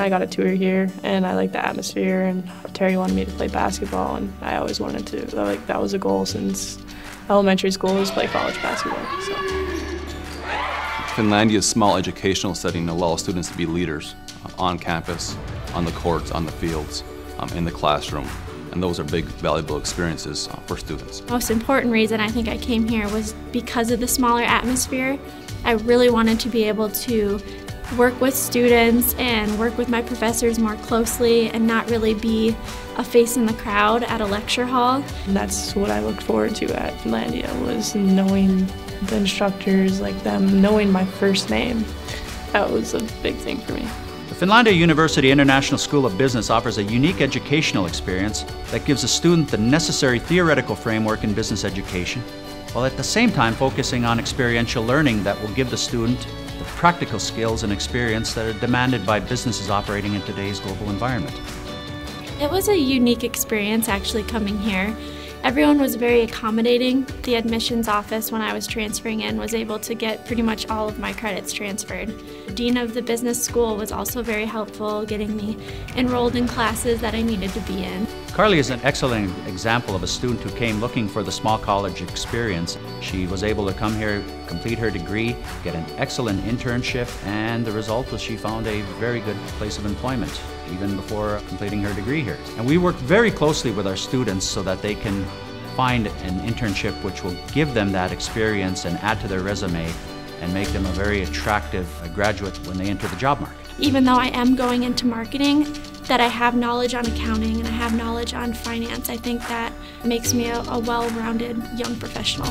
I got a tour here and I liked the atmosphere and Terry wanted me to play basketball and I always wanted to. Like that was a goal since elementary school was play college basketball. So. Finlandia's small educational setting allows students to be leaders uh, on campus, on the courts, on the fields, um, in the classroom. And those are big, valuable experiences uh, for students. Most important reason I think I came here was because of the smaller atmosphere. I really wanted to be able to work with students and work with my professors more closely and not really be a face in the crowd at a lecture hall. And that's what I looked forward to at Finlandia was knowing the instructors, like them knowing my first name. That was a big thing for me. The Finlandia University International School of Business offers a unique educational experience that gives a student the necessary theoretical framework in business education, while at the same time focusing on experiential learning that will give the student the practical skills and experience that are demanded by businesses operating in today's global environment. It was a unique experience actually coming here. Everyone was very accommodating. The admissions office, when I was transferring in, was able to get pretty much all of my credits transferred. The dean of the business school was also very helpful, getting me enrolled in classes that I needed to be in. Carley is an excellent example of a student who came looking for the small college experience. She was able to come here, complete her degree, get an excellent internship, and the result was she found a very good place of employment even before completing her degree here. And we work very closely with our students so that they can find an internship which will give them that experience and add to their resume and make them a very attractive graduate when they enter the job market. Even though I am going into marketing, that I have knowledge on accounting and I have knowledge on finance, I think that makes me a, a well-rounded young professional.